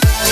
Bye.